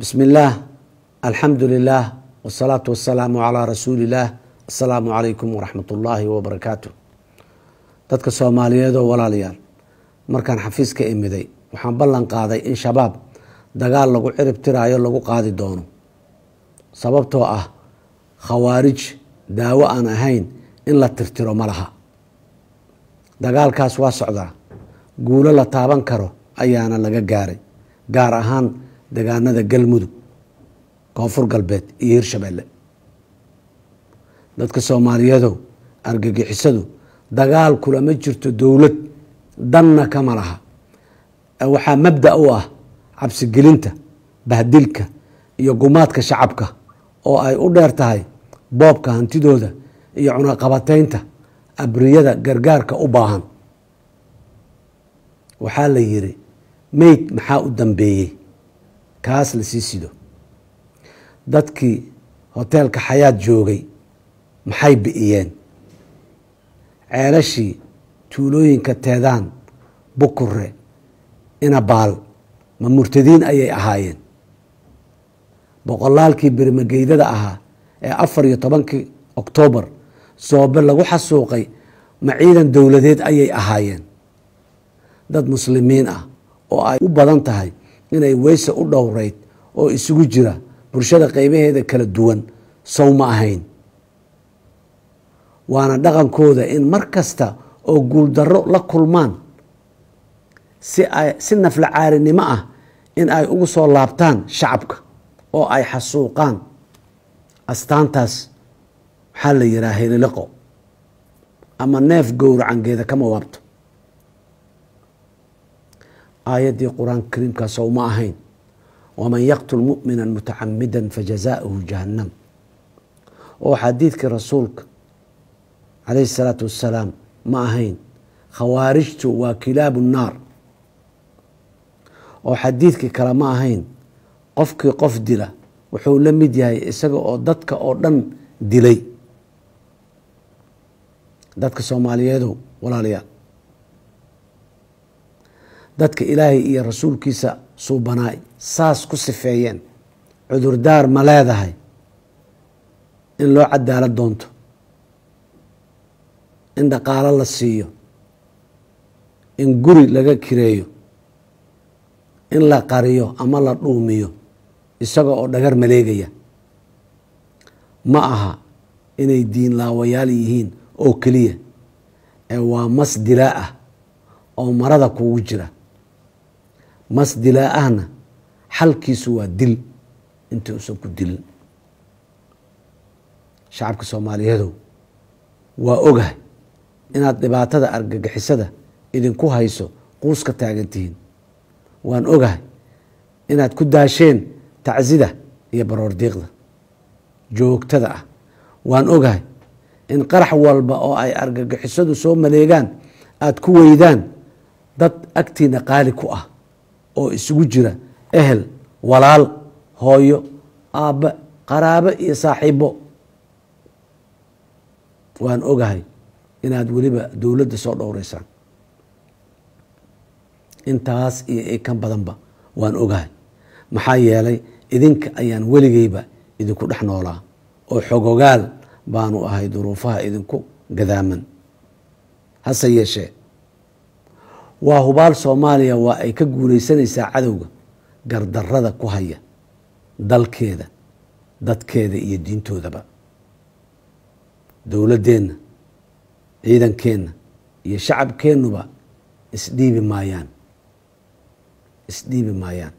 bismi illaah alxamdu lilah wsalaatu wasalaamu calaa rasuuli illaah assalaamu calaykum waraxmat ullaahi wabarakaatu dadka soomaaliyeedoo walaalayaal markaan xafiiska imiday waxaan ballan qaaday in shabaab dagaal lagu cirib tiraayo lagu qaadi doono. Sababtoo ah khawaarij daawo aan ahayn in la tirtiro ma laha. Dagaalkaas waa socdaa. Guulo la taaban karo ayaana laga gaaray gaar ahaan degaanada galmudug koonfur galbeed iyo hirshabeelle dadka soomaaliyeedow argagixisadu dagaal kulama jirto dowlad danna kama laha. Waxaa mabda u ah cabsigelinta bahdilka iyo gumaadka shacabka oo ay u dheer tahay boobka hantidooda iyo cunaqabateynta abriyada gargaarka u baahan. Waxaa la yiri meyd maxaa u dambeeyey kaas la sii sido dadkii hoteelka xayaad joogay maxay bi'iyeen ceelashii tuulooyinka teedaan bukure inabaal ma murtadiin ayay ahaayeen. Boqolaalkii birmageydada ahaa ee afar iyo tobankii oktoobar soobe lagu xasuuqay ma ciidan dowladeed ayay ahaayeen. Dad muslimiin ah oo ay u badan tahay inay weyse u dhowreyd oo isugu jira bulshada qeybaheeda kala duwan sow ma ahayn. Waana dhaqankooda in mar kasta oo guuldarro la kulmaan si ay si nafla caarinimo ah in ay ugu soo laabtaan shacabka oo ay xasuuqaan. Astaantaas waxaa la yihaha heliliqo ama neef gowracangeeda kama waabto aayadii qur'aanka kariimkaa sowma ahayn. Waman yaqtul mumina mutacamida fajazauhu jahannam. Oo xadiidkii rasuulka calayhi salaatu wasalaam ma ahayn khawaarijtu waa kilaabu nnaar oo xadiidkii kale ma ahayn qofkii qof dila wuxuu la mid yahay isaga oo dadka oo dhan dilay. Dadka soomaaliyeedow walaalayaal dadka ilaahay iyo rasuulkiisa suubanaay saas ku sifeeyeen. Cudurdaar ma leedahay in loo cadaalad doonto. In dhaqaalo la siiyo. In guri laga kireeyo. In la qariyo ama la dhuumiyo. Isaga oo dhagar maleegaya. Ma aha inay diin laawayaal yihiin oo keliya. Ee waa mas dilaa ah oo marada kugu jira mas dilaa ahna xalkiisu waa dil. Intii usan ku dilin shacabka soomaaliyeedow waa ogahay inaad dhibaatada argagixisada idinku hayso quus ka taagan tihiin waan ogahay inaad ku daasheen tacsida iyo baroordiiqda joogtada ah. Waan ogahay in qarax walba oo ay argagixisadu soo maleegaan aada ku weydaan dad agtiina qaali ku ah oo isugu jira ehel walaal hooyo aabbe qaraabo iyo saaxiibo waan ogahay inaad weliba dowladda soo dhowreysaan intaas iyo kan badanba waan ogahay. Maxaa yeelay idinka ayaan weligeyba idinku dhex noolaa oo xogogaal baanu ahay duruufaha idinku gadaaman. Hase yeeshee waa hubaal soomaaliya waa ay ka guuleysanaysaa cadowga gardarada ku haya dalkeeda dadkeeda iyo diintoodaba. Dowladdeenna ciidankeenna iyo shacabkeennuba isdhiibi maayaan. Isdhiibi maayaan.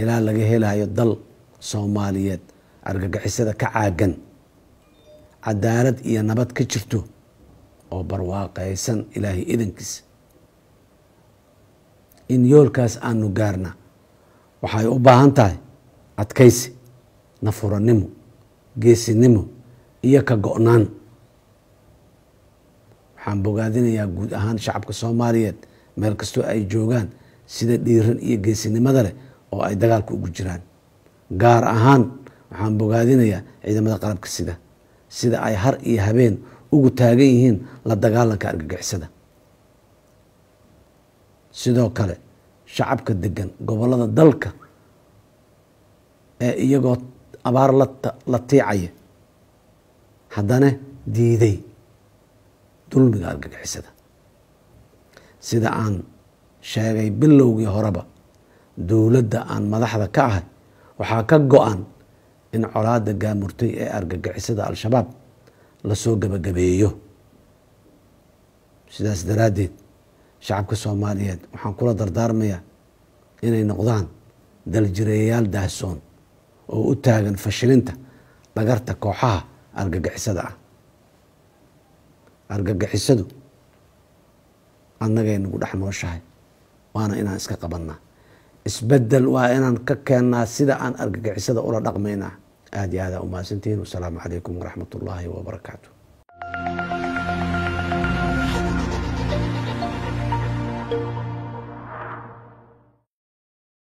Ilaa laga helayo dal soomaaliyeed argagixisada ka caagan cadaalad iyo nabad ka jirto oo barwaaqaysan ilaahay idankiisa in yoolkaas aanu gaarna waxay u baahan tahay adkaysi nafuranimo geesinimo iyo ka go-naan. Waxaan bogaadinayaa guud ahaan shacabka soomaaliyeed meel kastoo ay joogaan sida dhiiran iyo geesinimada leh oo ay dagaalka ugu jiraan. Gaar ahaan waxaan bogaadinayaa ciidamada qalabka sida sida ay har iyo habeen ugu taagan yihiin la dagaalanka argagixisada. Sidoo kale shacabka degan gobollada dalka ee iyagoo abaar la tiicaya haddana diiday dulmiga argagixisada. Sida aan sheegay bilowgii horeba dowladda aan madaxda ka ahay waxaa ka go-an in colaada gaamurtay ee argagixisada al-shabaab la soo gabagabeeyo. Sidaas daraaddeed shacabka soomaaliyeed waxaan kula dardaarmayaa inay noqdaan daljireeyayaal daahsoon oo u taagan fashilinta dhagarta kooxaha argagixisada ah. Argagixisadu annagay nagu dhex nooshahay waana inaan iska qabannaa. Isbedel waa inaan ka keennaa sida aan argagixisada ula dhaqmaynaa aada iyo aadaa umahadsantihiin wasalaamu calaykum waraxmat ullaahi wabarakaatu